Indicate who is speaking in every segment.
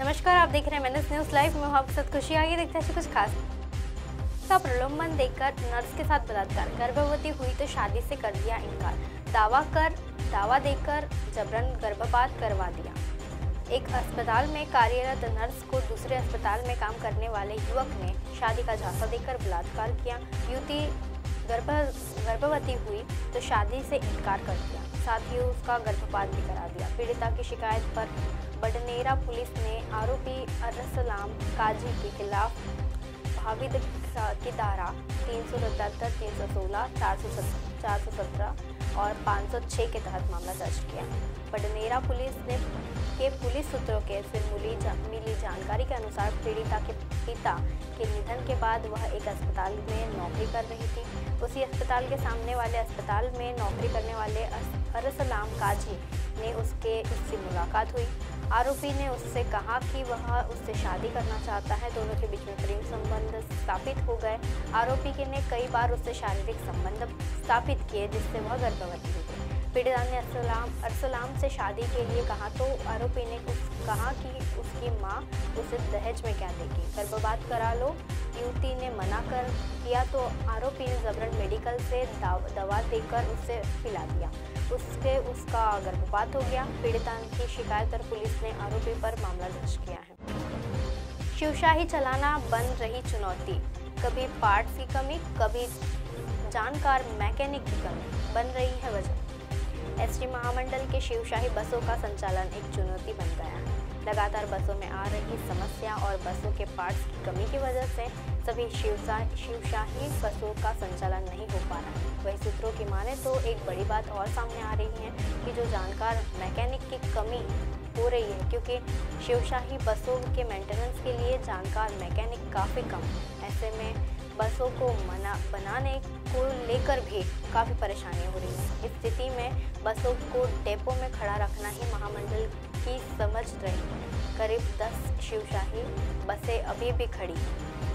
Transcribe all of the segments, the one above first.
Speaker 1: नमस्कार, आप देख रहे हैं मैंने न्यूज़ लाइव में आपके साथ खुशी। आगे देखते हैं कुछ खास का प्रलोभन देकर नर्स के साथ बलात्कार। गर्भवती हुई तो शादी से कर दिया इनकार। दावा कर, दावा देकर जबरन गर्भपात करवा दिया। एक अस्पताल में कार्यरत नर्स को दूसरे अस्पताल में काम करने वाले युवक ने शादी का झांसा देकर बलात्कार किया। युवती गर्भ, गर्भवती हुई तो शादी से इनकार कर दिया। साथ ही उसका गर्भपात भी करा दिया। पीड़िता की शिकायत पर बडनेरा पुलिस ने आरोपी अरसलाम काजी के खिलाफ भावित की धारा तीन सौ सतहत्तर, तीन सौ सोलह, चार सौ चार सौ सत्रह और पाँच सौ छः के तहत मामला दर्ज किया बडनेरा पुलिस ने के पुलिस सूत्रों के से मिली जा, मिली जानकारी के अनुसार पीड़िता के पिता के निधन के बाद वह एक अस्पताल में नौकरी कर रही थी। उसी अस्पताल के सामने वाले अस्पताल में नौकरी करने वाले अरसलाम काजी ने उसके उससे मुलाकात हुई। आरोपी ने उससे कहा कि वह उससे शादी करना चाहता है। दोनों के बीच में प्रेम संबंध स्थापित हो गए। आरोपी के ने कई बार उससे शारीरिक संबंध स्थापित किए, जिससे वह गर्भवती हो गई। पीड़िता ने अरसलाम अरसलाम से शादी के लिए कहा तो आरोपी ने उस, कहा कि उसकी माँ उसे दहेज में क्या देगी? गर्भपात करा लो। युवती ने मना कर किया तो आरोपी ने जबरन मेडिकल से दवा देकर उसे पिला दिया। उसके, उसका गर्भपात हो गया। पीड़िता की शिकायत पर पुलिस ने आरोपी पर मामला दर्ज किया है। शिवशाही चलाना बन रही चुनौती। कभी पार्ट्स की कमी, कभी जानकार मैकेनिक की कमी बन रही है वजह। एसटी महामंडल के शिवशाही बसों का संचालन एक चुनौती बन गया है। लगातार बसों में आ रही समस्या और बसों के पार्ट्स की कमी की वजह से सभी शिवशाही बसों का संचालन नहीं हो पा रहा। है वही सूत्रों की माने तो एक बड़ी बात और सामने आ रही है कि जो जानकार मैकेनिक की कमी हो रही है, क्योंकि शिवशाही बसों के मेंटेनेंस के लिए जानकार मैकेनिक काफ़ी कम है। ऐसे में बसों को मना, बनाने को लेकर भी काफ़ी परेशानी हो रही है। इस स्थिति में बसों को डेपो में खड़ा रखना ही महामंडल की समझ रही। करीब 10 शिवशाही बसें अभी भी खड़ी।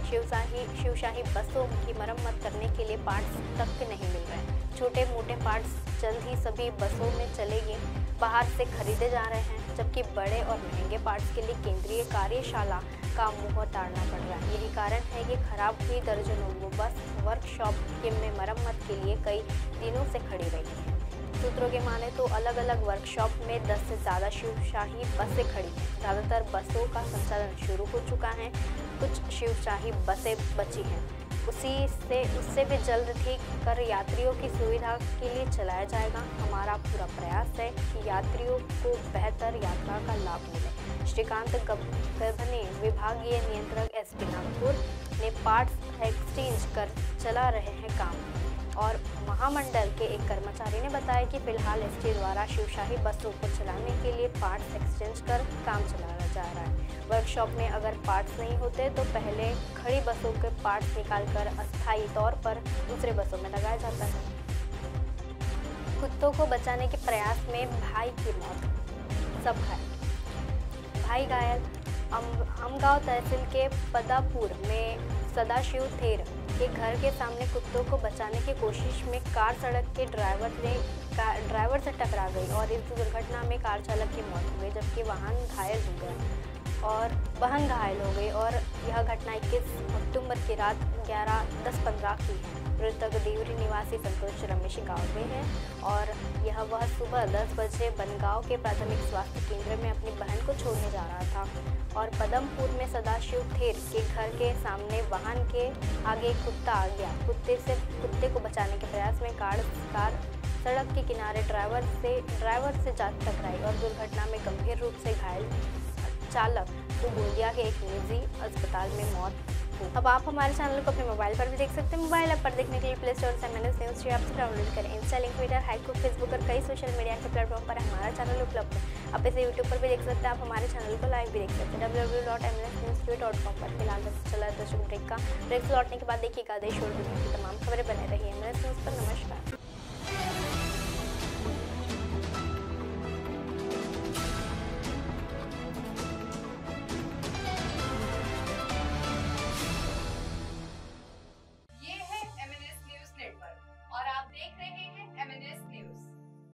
Speaker 1: शिवशाही शिवशाही बसों की मरम्मत करने के लिए पार्ट्स तक नहीं मिल रहे। छोटे मोटे पार्ट्स जल्द ही सभी बसों में चलेंगे। बाहर से खरीदे जा रहे हैं, जबकि बड़े और महँगे पार्ट्स के लिए केंद्रीय कार्यशाला का मुँह ताड़ना पड़ रहा है। यही कारण है कि खराब हुई दर्जनों वो बस वर्कशॉप में मरम्मत के लिए कई दिनों से खड़ी रही है। सूत्रों के माने तो अलग अलग वर्कशॉप में 10 से ज़्यादा शिवशाही बसें खड़ी हैं। ज़्यादातर बसों का संचालन शुरू हो चुका है। कुछ शिवशाही बसें बची हैं। उसी से, उससे भी जल्द ठीक कर यात्रियों की सुविधा के लिए चलाया जाएगा। हमारा पूरा प्रयास है कि यात्रियों को बेहतर यात्रा का लाभ मिले। श्रीकांत गर्भने विभागीय नियंत्रक एस पी नागपुर ने पार्ट्स एक्सचेंज कर चला रहे हैं काम। और महामंडल के एक कर्मचारी ने बताया कि फ़िलहाल इसके द्वारा शिवशाही बसों को चलाने के लिए पार्ट्स एक्सचेंज कर काम चलाया जा रहा है। वर्कशॉप में अगर पार्ट्स नहीं होते तो पहले खड़ी बसों के पार्ट्स निकालकर अस्थायी तौर पर दूसरे बसों में लगाया जाता है। कुत्तों को बचाने के प्रयास में भाई की मौत, सब घायल। भाई घायल। अमगांव तहसील के पदापुर में सदाशिव थेर के घर के सामने कुत्तों को बचाने की कोशिश में कार सड़क के ड्राइवर ने ड्राइवर से टकरा गई और इस दुर्घटना में कार चालक की मौत हो गई, जबकि वाहन घायल हो गया। और बहन घायल हो गई और यह घटना 21 अक्टूबर की रात ग्यारह दस पंद्रह की मृतक देवरी निवासी संतोष रमेश गाँव में है और यह वह सुबह 10 बजे बनगांव के प्राथमिक स्वास्थ्य केंद्र में अपनी बहन को छोड़ने जा रहा था और पदमपुर में सदाशिव थेर के घर के सामने वाहन के आगे कुत्ता आ गया। कुत्ते से, कुत्ते को बचाने के प्रयास में कार कार सड़क के किनारे ड्राइवर से ड्राइवर से जा टकराई और दुर्घटना में गंभीर रूप से घायल चालक को गोंदिया के एक निजी अस्पताल में मौत अब आप हमारे चैनल को अपने मोबाइल पर भी देख सकते हैं। मोबाइल ऐप पर देखने के लिए प्ले स्टोर से मैंने न्यूज़ ऐप से डाउनलोड करें। इंस्टा लिंक ट्विटर हाइको फेसबुक और कई सोशल मीडिया के प्लेटफॉर्म पर हमारा चैनल उपलब्ध है। आप इसे यूट्यूब पर भी देख सकते हैं। आप हमारे चैनल को लाइव भी देख सकते हैं। W dot M S news dot com पर फ़िलहाल चला दर्शक ब्रेक का ब्रेक लौटने के बाद देखिएगा देश और दुनिया की तमाम खबरें।